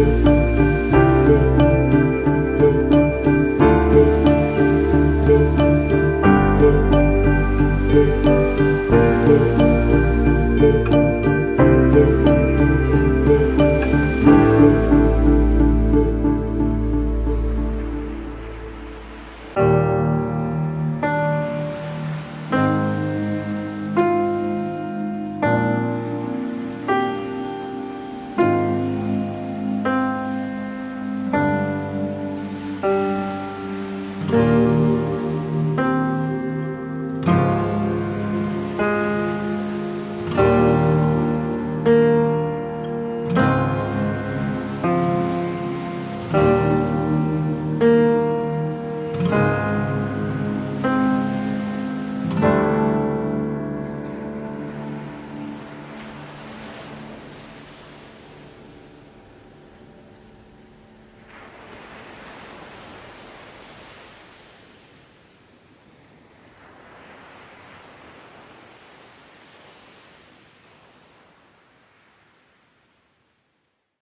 you.